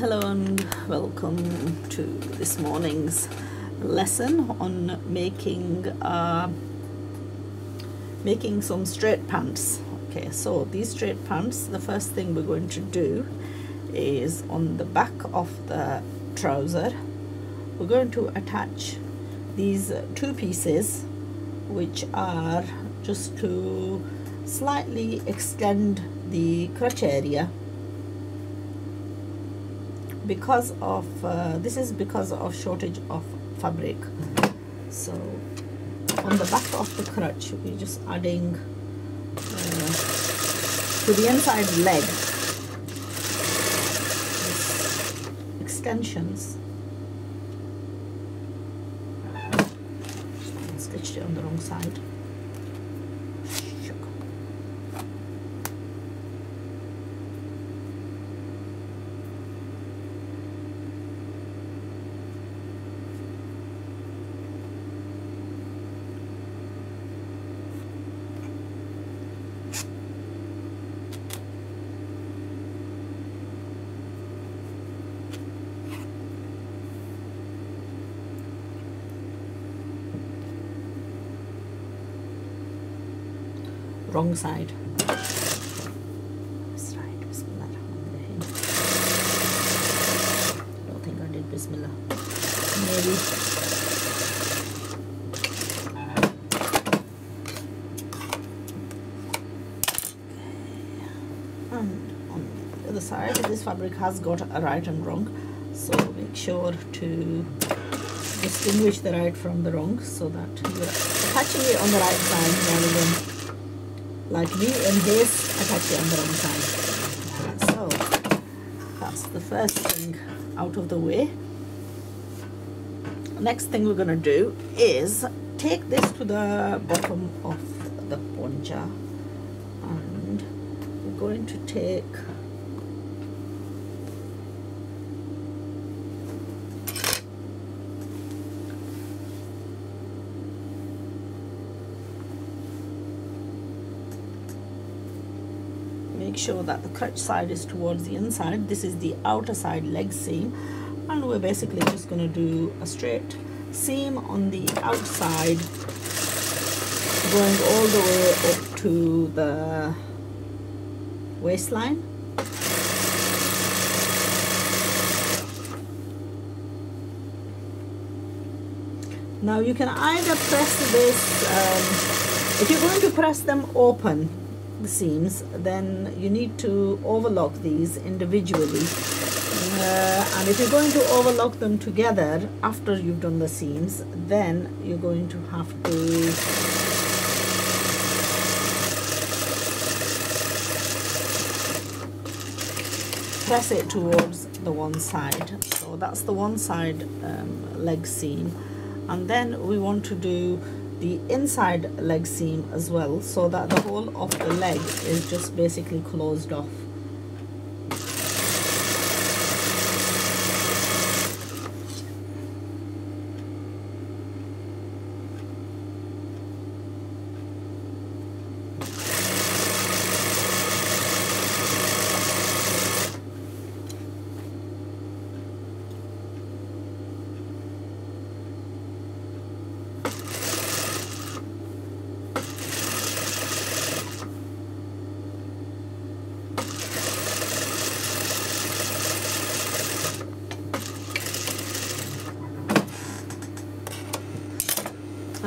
hello and welcome to this morning's lesson on making uh, making some straight pants. Okay so these straight pants the first thing we're going to do is on the back of the trouser we're going to attach these two pieces which are just to slightly extend the crotch area because of uh, this is because of shortage of fabric. So on the back of the crutch we're just adding uh, to the inside leg extensions. Stitched it on the wrong side wrong side. Right, Bismillah. I don't think I did Bismillah. Maybe. And on the other side, this fabric has got a right and wrong, so make sure to distinguish the right from the wrong so that you're attaching it on the right side rather than like me and his attach it on side so that's the first thing out of the way. Next thing we're going to do is take this to the bottom of the poncha and we're going to take make sure that the crutch side is towards the inside. This is the outer side leg seam. And we're basically just going to do a straight seam on the outside going all the way up to the waistline. Now you can either press this um, if you're going to press them open the seams then you need to overlock these individually. Uh, and if you're going to overlock them together after you've done the seams then you're going to have to press it towards the one side. So that's the one side um, leg seam. And then we want to do the inside leg seam as well so that the whole of the leg is just basically closed off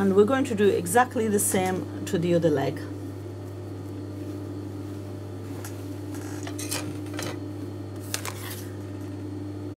and we're going to do exactly the same to the other leg